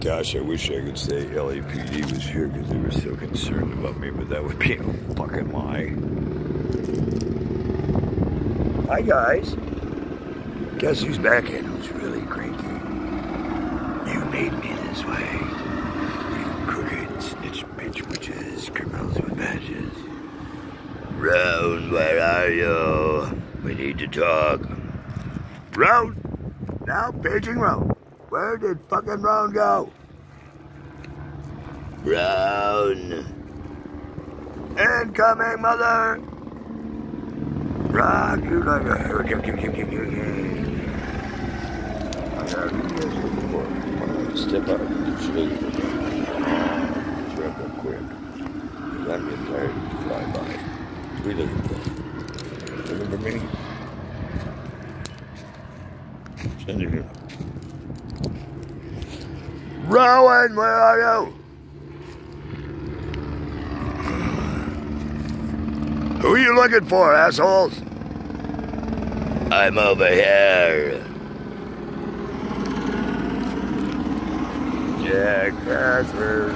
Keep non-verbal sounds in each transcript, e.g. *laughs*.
Gosh, I wish I could say LAPD was here because they were so concerned about me, but that would be a fucking lie. Hi, guys. Guess who's back in? Who's really cranky? You made me this way. You crooked snitch bitch witches, criminals with badges. Roan, where are you? We need to talk. Roan! Now paging Roan. Where did fucking Brown go? Brown. Incoming, mother! Rock you like a hurricane. I got you guys looking for. Wanna Step out and get you looking for. Up quick. I'm getting tired of fly by. You looking for? Looking me? Send you here. Rowan, where are you? Who are you looking for, assholes? I'm over here. Jack Catherine.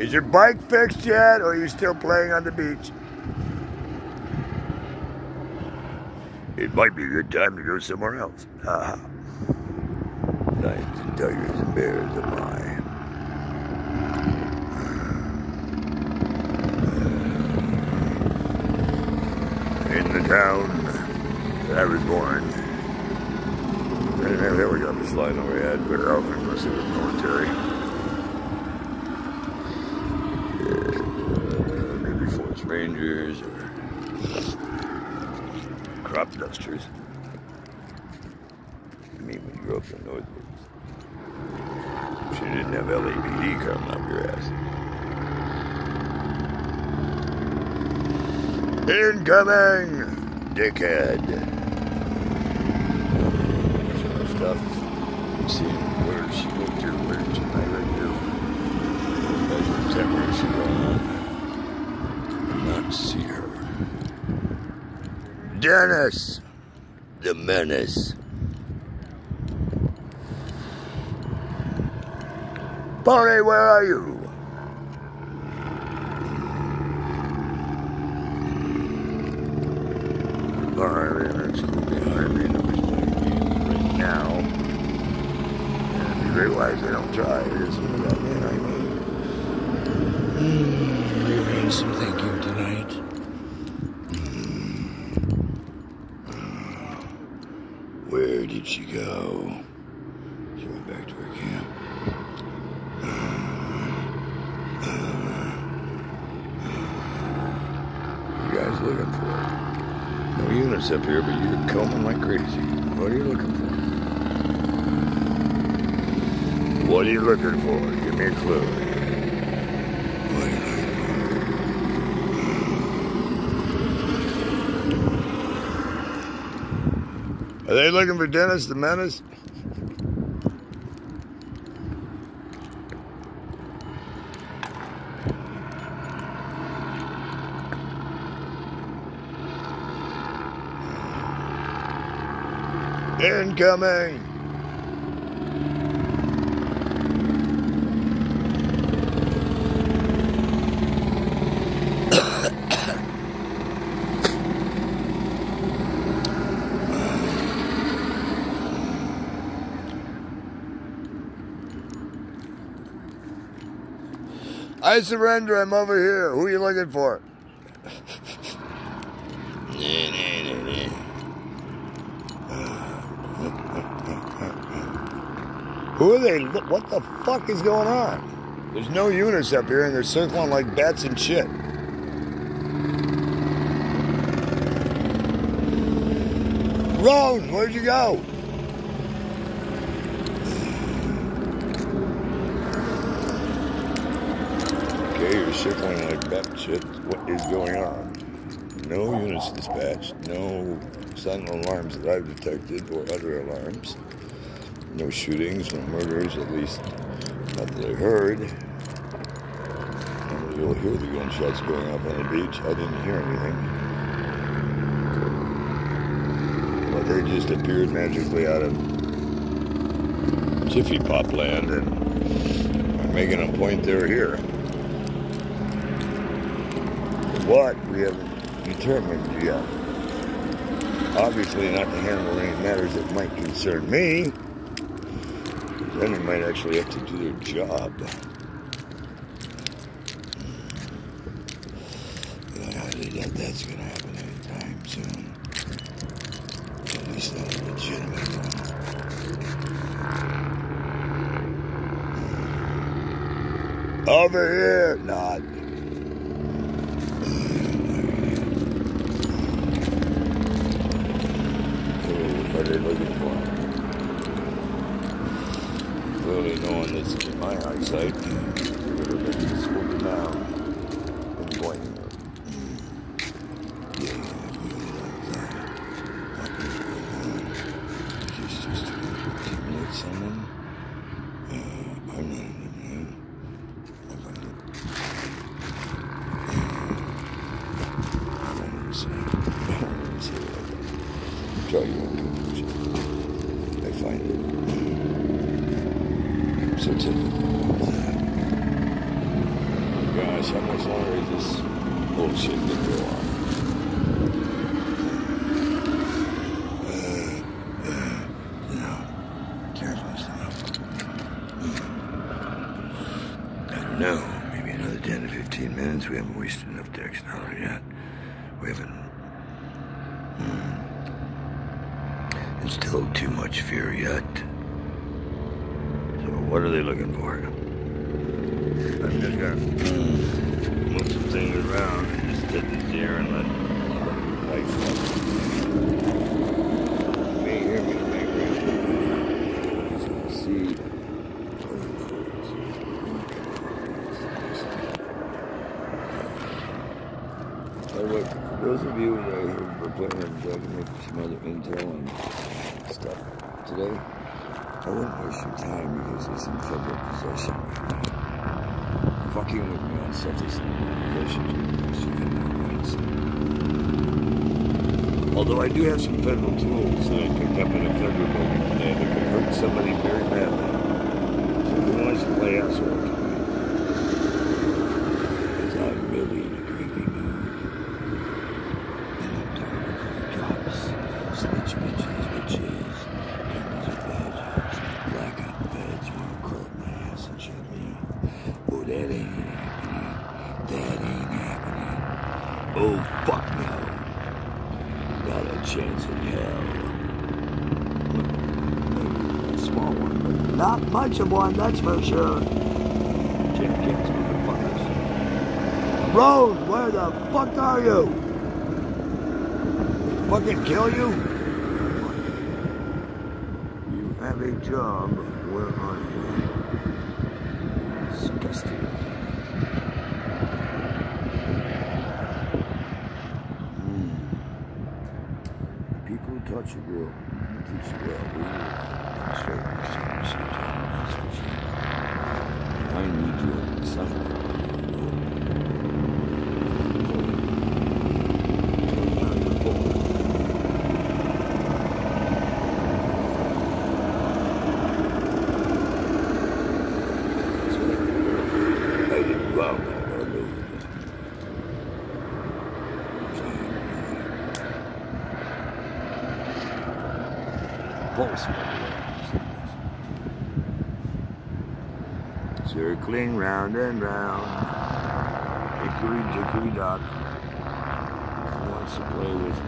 Is your bike fixed yet, or are you still playing on the beach? It might be a good time to go somewhere else. Haha. Lions and tigers and bears are mine. In the town that I was born. And there we go, I'm just lying over head, but out unless it was military. Yeah, maybe Forest Rangers or crop dusters. I mean, when you grew up in the you didn't have LAPD coming up your ass. Incoming, dickhead. Stuff. See where she went to, where she might right here. The where she going. Not see her. Dennis, the menace. Bonnie, where are you? Barney, that's behind me. Nobody's playing right now. And you realize they don't try. It isn't about me, I mean. Mm, we made some thinking tonight. Where did she go? She went back to her camp. You looking for? No units up here, but you're combing like crazy. What are you looking for? What are you looking for? Give me a clue. Are they looking for Dennis the Menace? Incoming! *coughs* I surrender. I'm over here. Who are you looking for? Who are they? What the fuck is going on? There's no units up here, and they're circling like bats and shit. Roan, where'd you go? Okay, you're circling like bat shit. What is going on? No units dispatched. No sentinel alarms that I've detected or other alarms. No shootings, no murders, at least not that I heard. And you'll hear the gunshots going off on the beach. I didn't hear anything. But they just appeared magically out of Tiffy Pop land and are making a point they're here. What we haven't determined yet. Obviously not to handle any matters that might concern me. Then they might actually have to do their job. I highly doubt that's going to happen anytime soon. At least not a legitimate one. Hmm. Over here! Not. What are they looking for? Clearly no one that's in my eyesight would have been swooping down and pointing at Yeah, I really like that. That is going on. Just, just to intimidate someone. Uh, I'm not in the mood. I find it. I don't even say. I don't even say it like that. Draw your own conclusion. I find it Gosh, how much longer is this bullshit to go on? No, careful enough. I don't know. Maybe another 10 to 15 minutes. We haven't wasted enough Dex knowledge yet. We haven't. Hmm. It's still too much fear yet. What are they looking for? I'm just gonna move some things around and just sit in here and let. You may hear me in the background. As you can see, for those of you that are planning on with some other intel and stuff today, I wouldn't waste your time because it's in federal possession right now. Fucking with me on stuff that's in possession because you can. Although I do have some federal tools that I picked up in a federal building today that could hurt somebody very badly. So who wants to play asshole tonight? Because I'm really in a creepy mood. And I'm tired of all cops, snitch bitches, witches, cameras and badges, blackout feds wanna crawl up my ass and shit me. Oh, that ain't happening. That ain't happening. Oh, fuck no. Not a chance in hell. Maybe a small one, but that's for sure. Jackass motherfuckers. Rose, where the fuck are you? Fucking kill you? You have a job. Where are you? Disgusting. Hmm. People who touch a girl teach you well. We will straight next to you, see that's for sure. I need you on the side. I didn't go out there, I knew. Pulse. Circling round and round. Hickory dickory dock. Wants to play with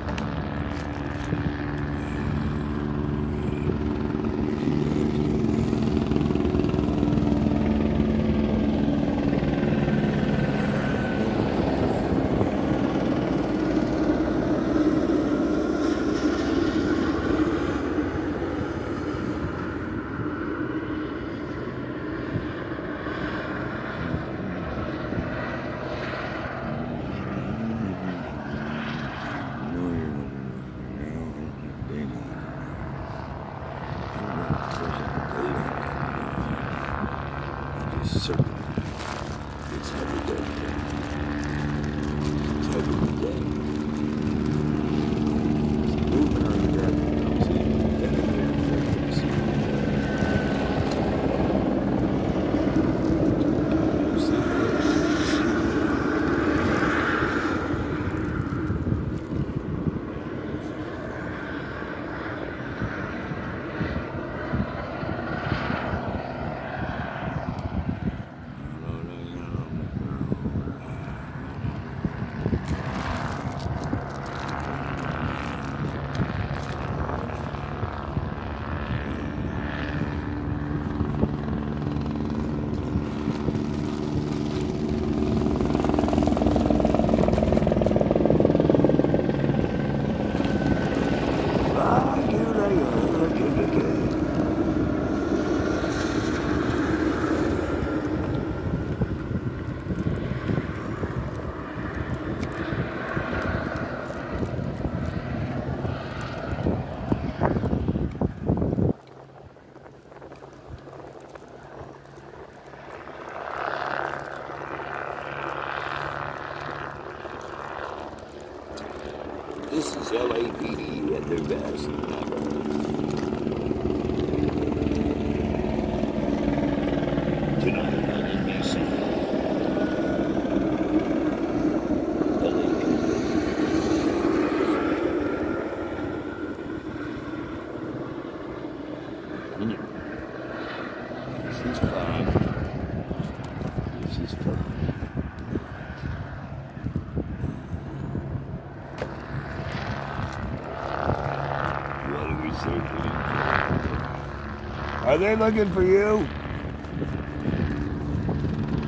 Are they looking for you?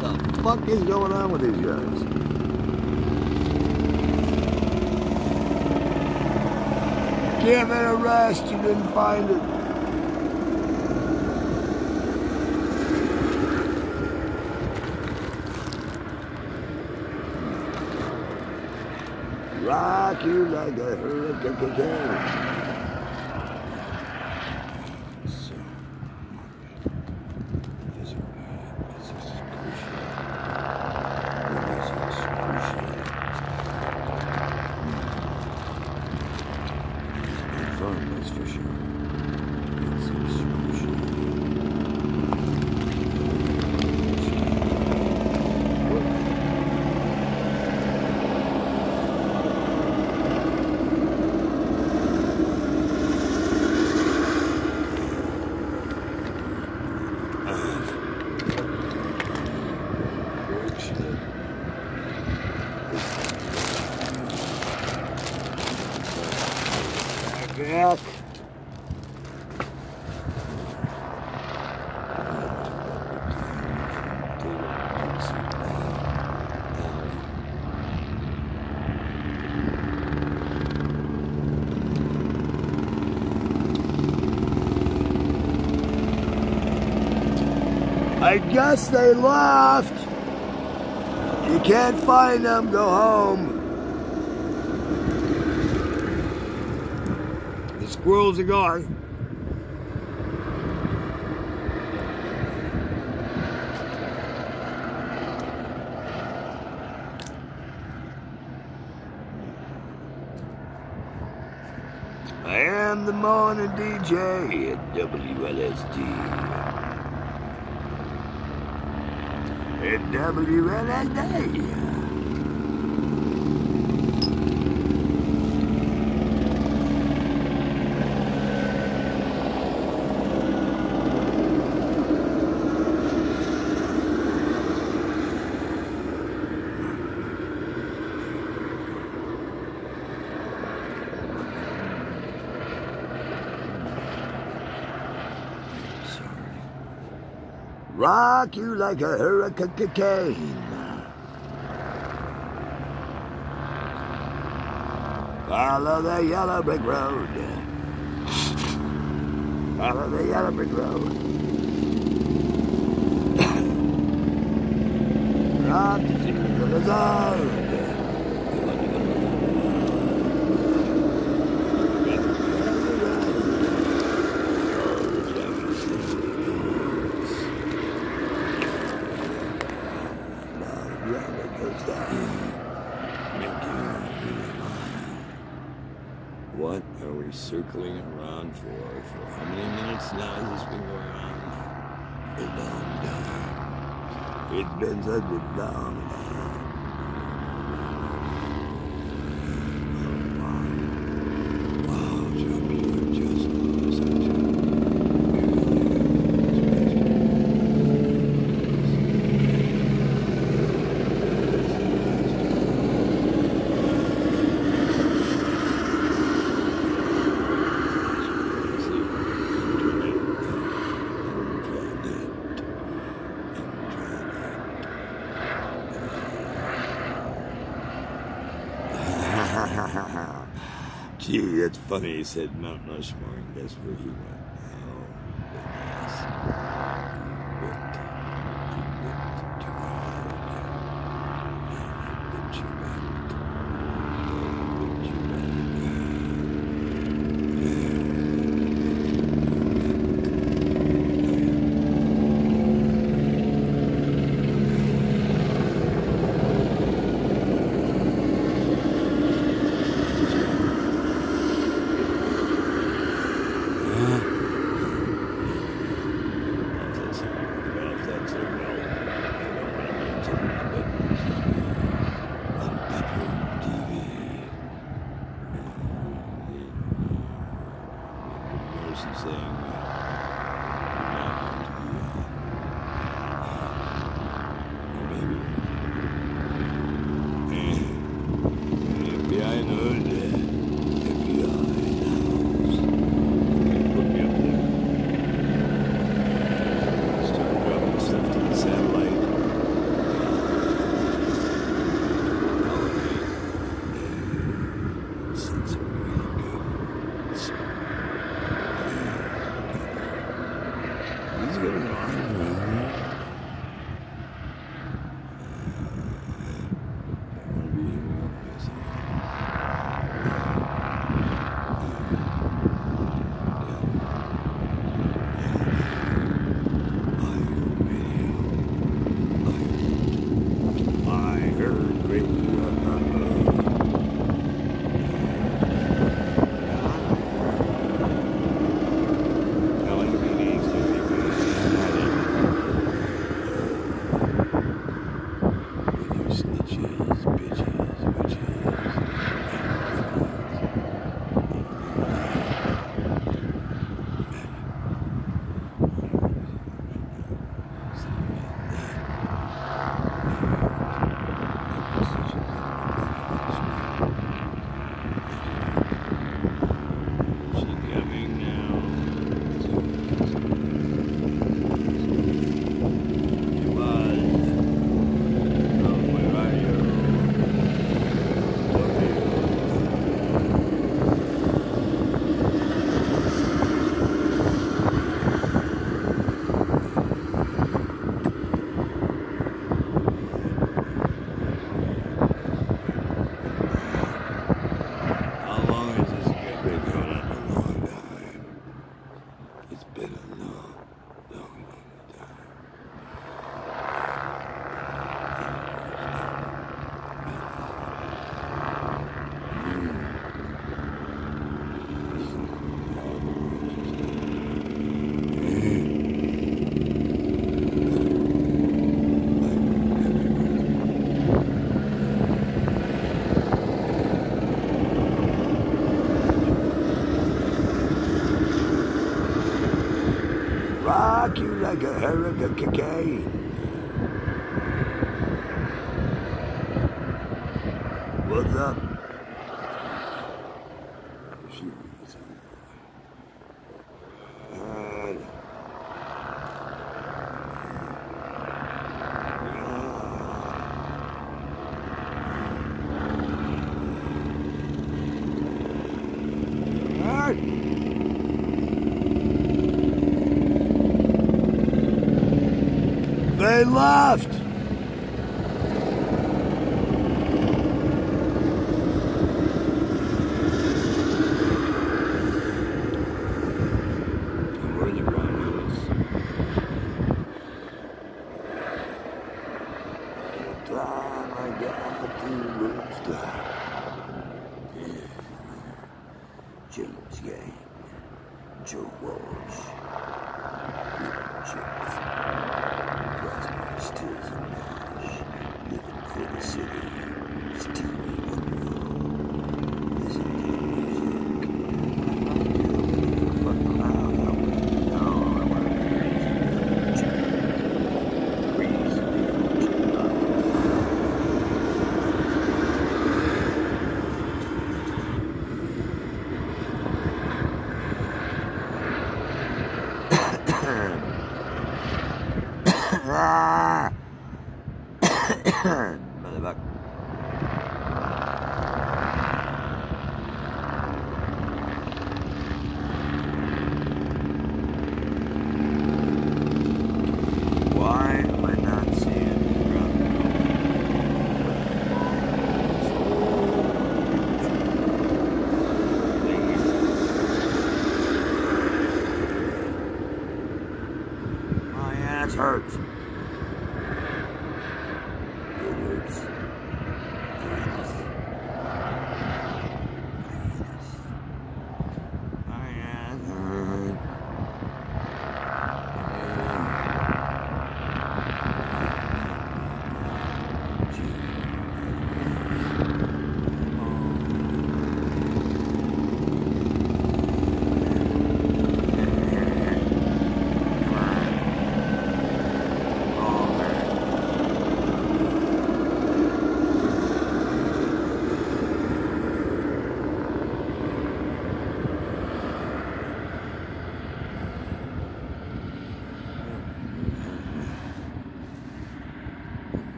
The fuck is going on with these guys? Give it a rest, you didn't find it. Rock you like a hurricane. So much physical pain. It's excruciating. It is excruciating. It's not fun, that's for sure. It's excruciating. Back. I guess they left. You can't find them, go home. The squirrels are gone. I am the morning DJ at WLSD. At WLSD. Sorry. Rock you like a hurricane. Follow the yellow brick road. Follow the yellow brick road. *coughs* Rock the zone. What are we circling around for? For how many minutes now has this been going on? A long time. It's been such a long time. Oh, wow. Wow, Jump, you just lost it. *laughs* Gee, that's funny. Said Mount Rushmore, and guess where he went? Like a hurricane They left.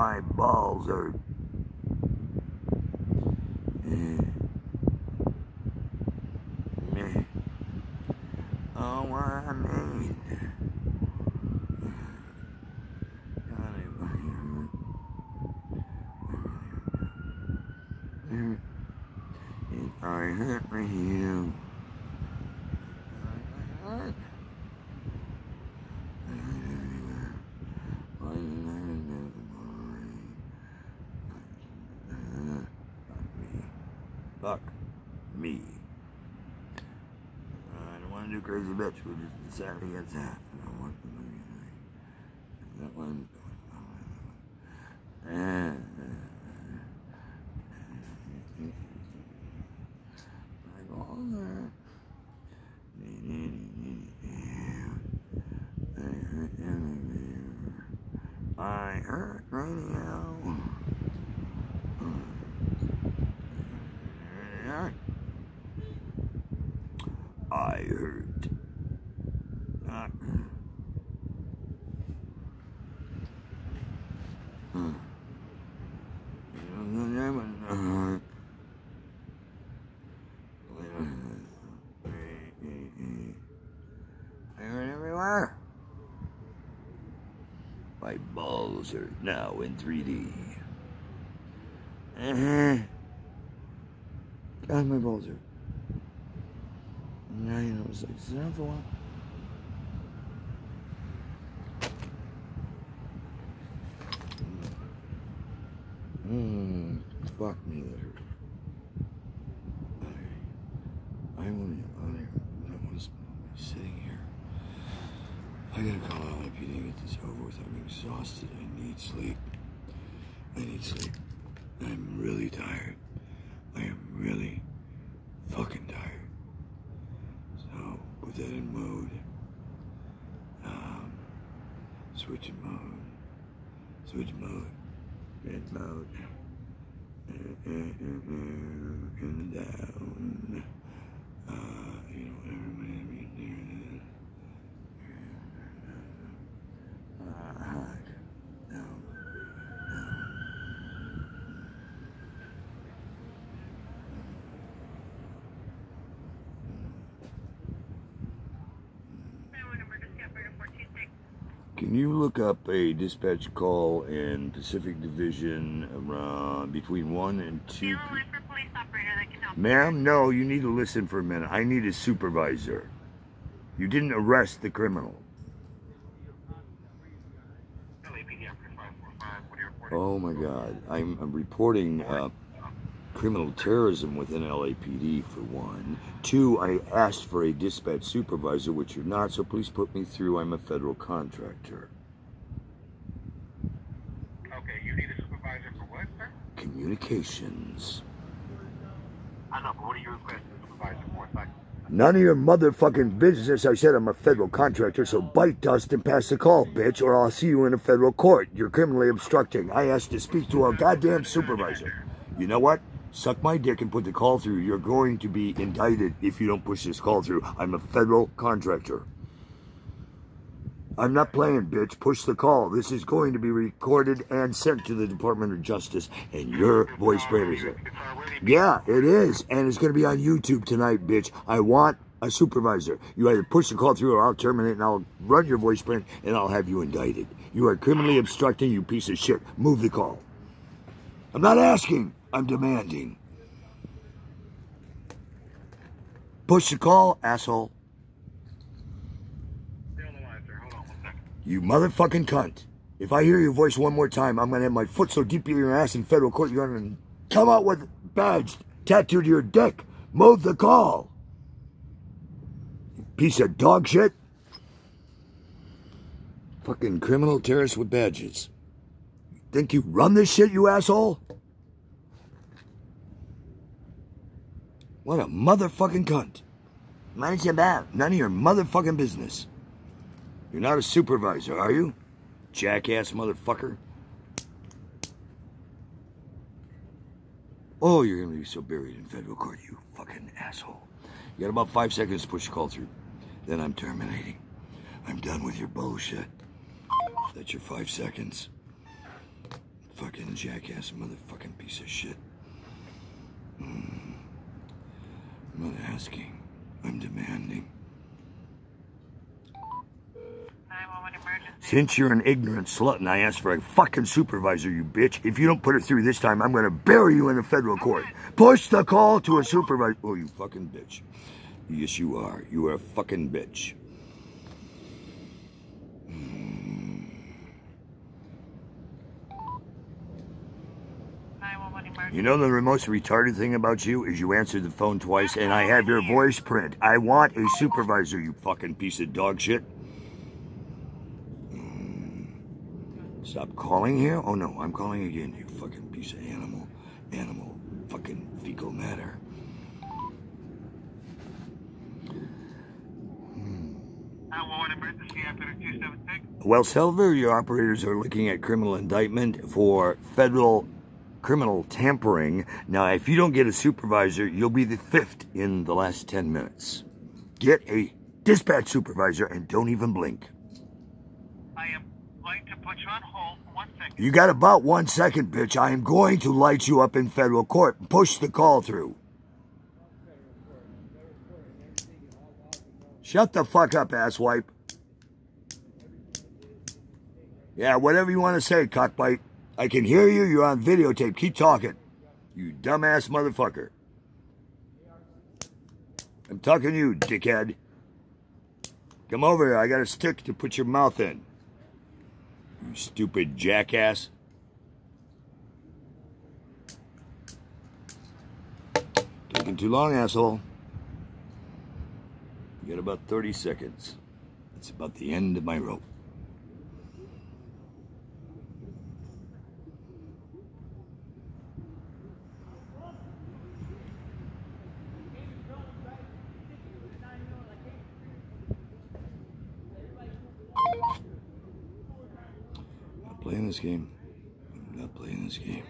My balls are. Eh. Meh. Oh, what I made. If I hurt my heel. I hurt. Fuck me. I don't want to do crazy bitch, we just decided against that. I don't want to do anything. That one. Uh, I go on there. I hurt radio. I hurt. Uh, hmm. I hurt everywhere. My now in 3D. Uh-huh. God, my are. Now you know, it's like, sit down for. Mmm, fuck me, that hurt. I, I want to, I want to my sitting here. I gotta call LAPD and get this over with. I'm exhausted. I need sleep. I need sleep. I'm really tired. I am really fucking tired. So put that in mode. Um, switch mode. Switch mode. Red mode. And down. Uh, you know, whatever my enemy near uh, hug. No. No. Can you look up a dispatch call in Pacific Division around between one and two? Ma'am, no, you need to listen for a minute. I need a supervisor. You didn't arrest the criminal. Oh my God. I'm, I'm reporting uh, criminal terrorism within LAPD for one. Two, I asked for a dispatch supervisor, which you're not, so please put me through. I'm a federal contractor. Okay, you need a supervisor for what, sir? Communications. I know, but what are you requesting a supervisor for? None of your motherfucking business. I said I'm a federal contractor, so bite dust and pass the call, bitch, or I'll see you in a federal court. You're criminally obstructing. I asked to speak to a goddamn supervisor. You know what? Suck my dick and put the call through. You're going to be indicted if you don't push this call through. I'm a federal contractor. I'm not playing, bitch. Push the call. This is going to be recorded and sent to the Department of Justice, and your voice bears it. Yeah, it is. And it's going to be on YouTube tonight, bitch. I want a supervisor. You either push the call through or I'll terminate and I'll run your voice print and I'll have you indicted. You are criminally obstructing, you piece of shit. Move the call. I'm not asking, I'm demanding. Push the call, asshole. Stay on the line, sir. Hold on one second. You motherfucking cunt. If I hear your voice one more time, I'm gonna have my foot so deep in your ass in federal court, you're gonna come out with badge tattooed to your dick. Move the call. Piece of dog shit. Fucking criminal terrorist with badges. Think you run this shit, you asshole? What a motherfucking cunt. Of your bad. None of your motherfucking business. You're not a supervisor, are you? Jackass motherfucker. Oh, you're gonna be so buried in federal court, you fucking asshole. You got about five seconds to push the call through. Then I'm terminating. I'm done with your bullshit. That's your five seconds. fucking jackass motherfucking piece of shit. Mm. I'm not asking. I'm demanding. Since you're an ignorant slut and I asked for a fucking supervisor, you bitch, if you don't put it through this time, I'm gonna bury you in a federal court. Push the call to a supervisor. Oh, you fucking bitch. Yes, you are. You are a fucking bitch. You know the most retarded thing about you is you answered the phone twice and I have your voice print. I want a supervisor, you fucking piece of dog shit. Mm. Stop calling here? Oh no, I'm calling again, you fucking piece of animal. Animal fucking fecal matter. 911 emergency after 276. Well, of your operators are looking at criminal indictment for federal criminal tampering. Now, if you don't get a supervisor, you'll be the fifth in the last 10 minutes. Get a dispatch supervisor and don't even blink. I am going to put you on hold for one second. You got about one second, bitch. I am going to light you up in federal court. And push the call through. Shut the fuck up, asswipe. Yeah, whatever you want to say, cockbite. I can hear you. You're on videotape. Keep talking. You dumbass motherfucker. I'm talking to you, dickhead. Come over here. I got a stick to put your mouth in. You stupid jackass. Taking too long, asshole. You got about 30 seconds. That's about the end of my rope. Not playing this game. I'm not playing this game.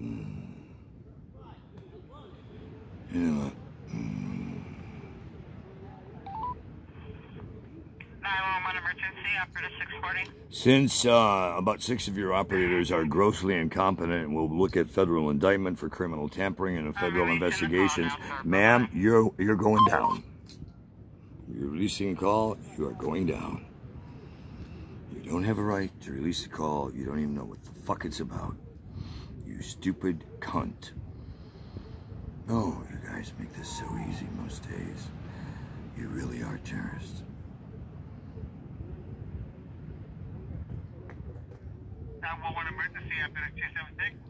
Mm. You know what? 911 emergency after 640. Since uh, about six of your operators are grossly incompetent and will look at federal indictment for criminal tampering and a federal investigations, ma'am, you're you're going down. You're releasing a call. You are going down. You don't have a right to release a call. You don't even know what the fuck it's about. You stupid cunt. Oh, you guys make this so easy most days. You really are terrorists.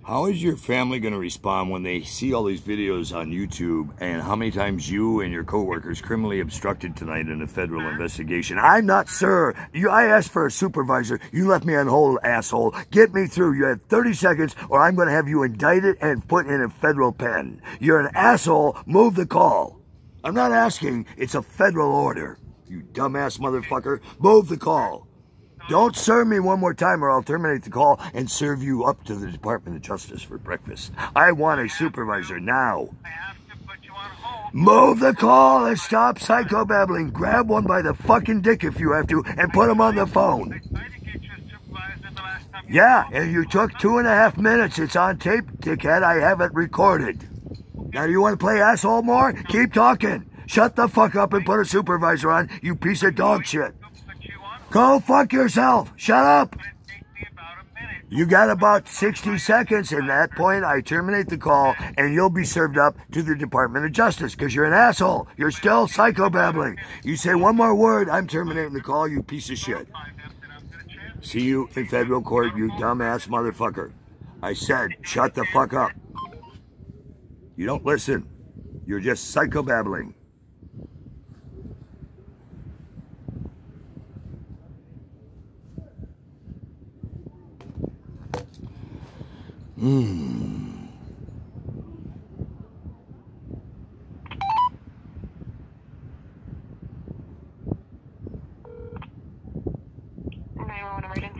How is your family going to respond when they see all these videos on YouTube and how many times you and your coworkers criminally obstructed tonight in a federal investigation? I'm not sir. You, I asked for a supervisor. You left me on hold, asshole. Get me through. You have 30 seconds or I'm going to have you indicted and put in a federal pen. You're an asshole. Move the call. I'm not asking. It's a federal order. You dumbass motherfucker. Move the call. Don't serve me one more time or I'll terminate the call and serve you up to the Department of Justice for breakfast. I want a supervisor now. I have to put you on hold. Move the call and stop psychobabbling. Grab one by the fucking dick if you have to and put him on the phone. I tried to get you a supervisor the last time. you Yeah, and you took two and a half minutes. It's on tape, dickhead. I have it recorded. Now, do you want to play asshole more? Keep talking. Shut the fuck up and put a supervisor on, you piece of dog shit. Go fuck yourself. Shut up. You got about 60 seconds. At that point, I terminate the call and you'll be served up to the Department of Justice because you're an asshole. You're still psychobabbling. You say one more word, I'm terminating the call, you piece of shit. And. See you in federal court, you dumbass motherfucker. I said, shut the fuck up. You don't listen. You're just psychobabbling. Mm.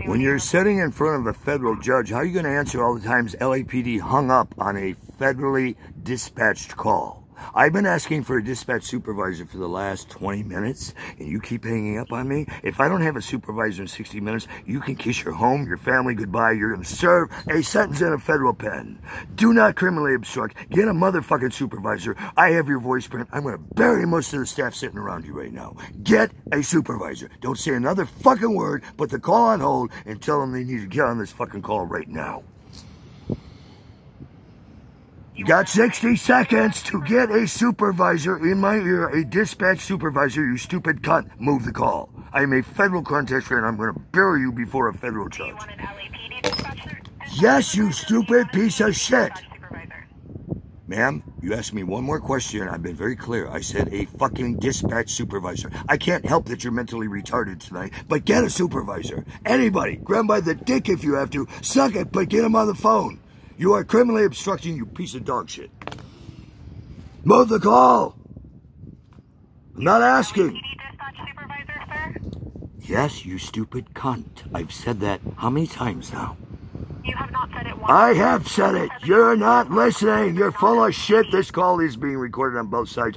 When you're sitting in front of a federal judge, how are you going to answer all the times LAPD hung up on a federally dispatched call? I've been asking for a dispatch supervisor for the last 20 minutes, and you keep hanging up on me. If I don't have a supervisor in 60 minutes, you can kiss your home, your family goodbye. You're going to serve a sentence in a federal pen. Do not criminally obstruct. Get a motherfucking supervisor. I have your voice print. I'm going to bury most of the staff sitting around you right now. Get a supervisor. Don't say another fucking word. Put the call on hold and tell them they need to get on this fucking call right now. You got 60 seconds to get a supervisor in my ear, a dispatch supervisor, you stupid cunt. Move the call. I am a federal contester and I'm going to bury you before a federal judge. Yes, you stupid piece of shit. Ma'am, you asked me one more question. I've been very clear. I said a fucking dispatch supervisor. I can't help that you're mentally retarded tonight, but get a supervisor. Anybody. Grab by the dick if you have to. Suck it, but get him on the phone. You are criminally obstructing, you piece of dog shit. Move the call. I'm not asking. Yes, you stupid cunt. I've said that how many times now? You have not said it once. I have said it. You're not listening. You're full of shit. This call is being recorded on both sides.